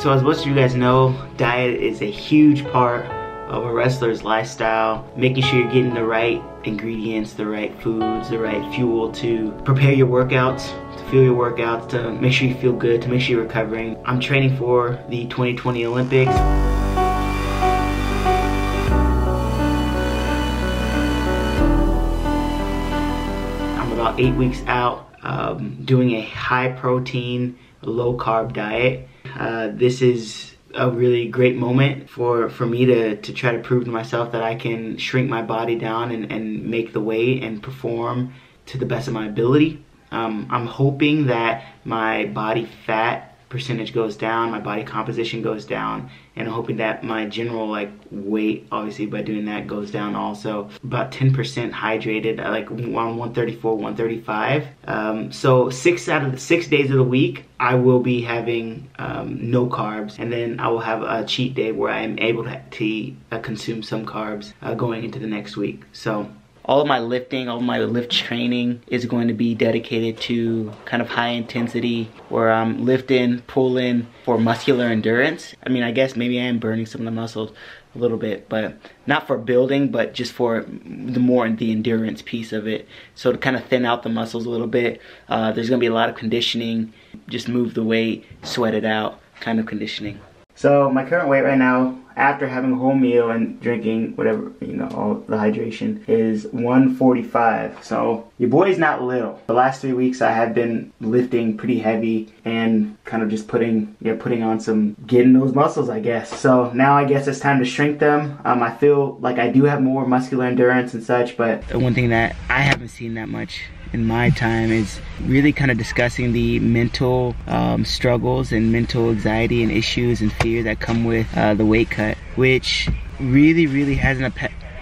So as most of you guys know, diet is a huge part of a wrestler's lifestyle. Making sure you're getting the right ingredients, the right foods, the right fuel to prepare your workouts, to fuel your workouts, to make sure you feel good, to make sure you're recovering. I'm training for the 2020 Olympics. I'm about eight weeks out um, doing a high protein, low carb diet. Uh, this is a really great moment for, for me to, to try to prove to myself that I can shrink my body down and, and make the weight and perform to the best of my ability. Um, I'm hoping that my body fat percentage goes down, my body composition goes down, and I'm hoping that my general like weight, obviously by doing that, goes down also. About 10% hydrated, like around 134, 135. Um, so six out of the six days of the week, I will be having um, no carbs, and then I will have a cheat day where I am able to, to uh, consume some carbs uh, going into the next week. So all of my lifting, all my lift training is going to be dedicated to kind of high intensity where I'm lifting, pulling for muscular endurance. I mean, I guess maybe I am burning some of the muscles a little bit, but not for building, but just for the more the endurance piece of it. So to kind of thin out the muscles a little bit, uh, there's gonna be a lot of conditioning, just move the weight, sweat it out, kind of conditioning. So my current weight right now, after having a whole meal and drinking whatever, you know, all the hydration, is 145. So your boy's not little. The last three weeks I have been lifting pretty heavy and kind of just putting, yeah, putting on some, getting those muscles, I guess. So now I guess it's time to shrink them. Um, I feel like I do have more muscular endurance and such, but the one thing that I haven't seen that much in my time is really kind of discussing the mental um, struggles and mental anxiety and issues and fear that come with uh, the weight cut, which really, really has an,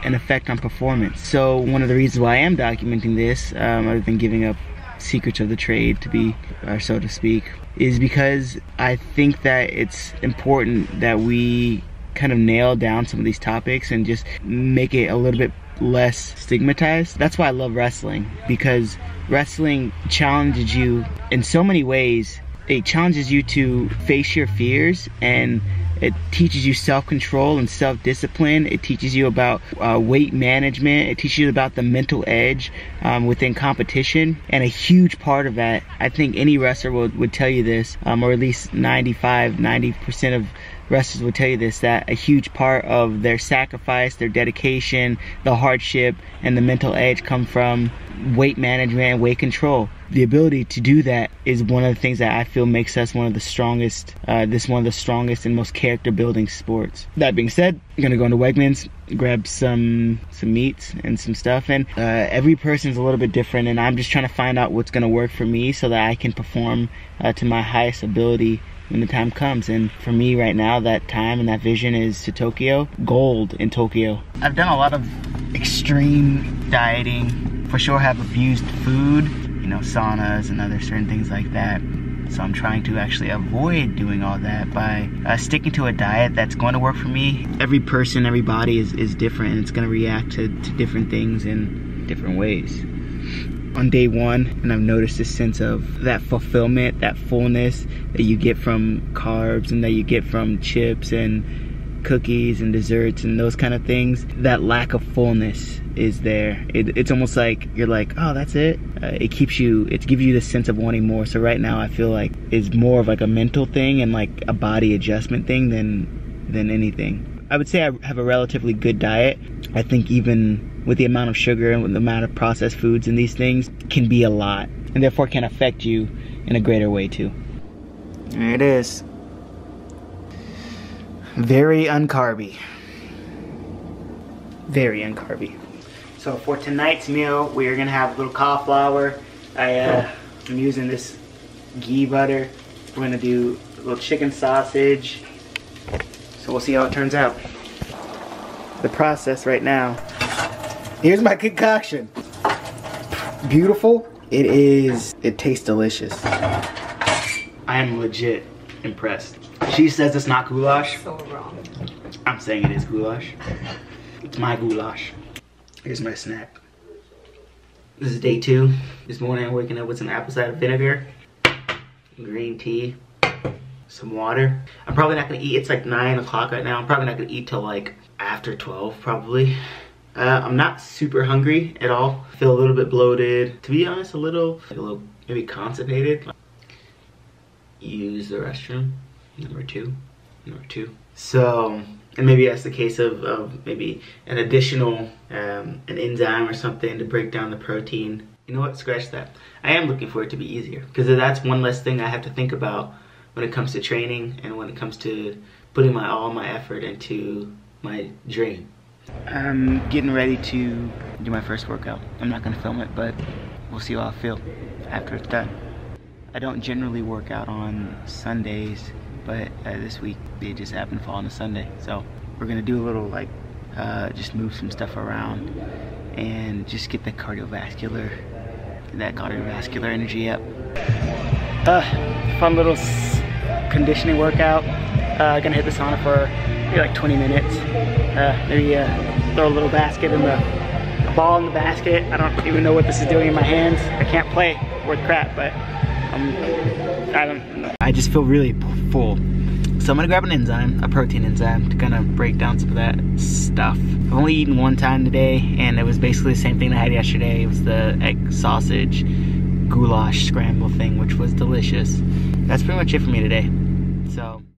an, effect on performance. So one of the reasons why I am documenting this, um, other than giving up secrets of the trade to be, or so to speak, is because I think that it's important that we kind of nail down some of these topics and just make it a little bit less stigmatized. That's why I love wrestling because wrestling challenges you in so many ways. It challenges you to face your fears and it teaches you self-control and self-discipline. It teaches you about uh, weight management. It teaches you about the mental edge um, within competition. And a huge part of that, I think any wrestler would, would tell you this, um, or at least 95, 90% of wrestlers will tell you this that a huge part of their sacrifice, their dedication, the hardship, and the mental edge come from weight management and weight control. The ability to do that is one of the things that I feel makes us one of the strongest, uh, this one of the strongest and most character building sports. That being said, I'm gonna go into Wegmans, grab some some meats and some stuff, and uh, every person's a little bit different, and I'm just trying to find out what's gonna work for me so that I can perform uh, to my highest ability when the time comes. And for me right now, that time and that vision is to Tokyo, gold in Tokyo. I've done a lot of extreme dieting. For sure have abused food, you know, saunas and other certain things like that. So I'm trying to actually avoid doing all that by uh, sticking to a diet that's going to work for me. Every person, every body is, is different and it's going to react to, to different things in different ways on day one and I've noticed this sense of that fulfillment, that fullness that you get from carbs and that you get from chips and cookies and desserts and those kind of things. That lack of fullness is there. It, it's almost like you're like, oh, that's it. Uh, it keeps you, it gives you the sense of wanting more. So right now I feel like it's more of like a mental thing and like a body adjustment thing than than anything. I would say I have a relatively good diet. I think even with the amount of sugar and with the amount of processed foods and these things can be a lot and therefore can affect you in a greater way too. There it is. Very uncarby. Very uncarby. So for tonight's meal, we are gonna have a little cauliflower. I, uh, I'm using this ghee butter. We're gonna do a little chicken sausage, so we'll see how it turns out. The process right now. Here's my concoction. Beautiful. It is, it tastes delicious. I am legit impressed. She says it's not goulash. So wrong. I'm saying it is goulash. It's my goulash. Here's my snack. This is day two. This morning I'm waking up with some apple cider vinegar, green tea, some water. I'm probably not gonna eat, it's like nine o'clock right now. I'm probably not gonna eat till like after 12 probably. Uh, I'm not super hungry at all. Feel a little bit bloated. To be honest, a little, like a little maybe constipated. Use the restroom, number two, number two. So, and maybe that's the case of, of maybe an additional, um, an enzyme or something to break down the protein. You know what, scratch that. I am looking for it to be easier because that's one less thing I have to think about when it comes to training and when it comes to putting my all my effort into my dream. I'm getting ready to do my first workout. I'm not gonna film it, but we'll see how I feel after it's done. I don't generally work out on Sundays, but uh, this week they just happened to fall on a Sunday. So we're gonna do a little like, uh, just move some stuff around and just get the cardiovascular, that cardiovascular energy up. Uh, fun little conditioning workout. Uh, gonna hit the sauna for maybe like 20 minutes. Uh, maybe uh, throw a little basket in the a ball in the basket. I don't even know what this is doing in my hands. I can't play worth crap, but um, I don't know. I just feel really full. So I'm gonna grab an enzyme, a protein enzyme, to kind of break down some of that stuff. I've only eaten one time today, and it was basically the same thing I had yesterday. It was the egg sausage goulash scramble thing, which was delicious. That's pretty much it for me today. So.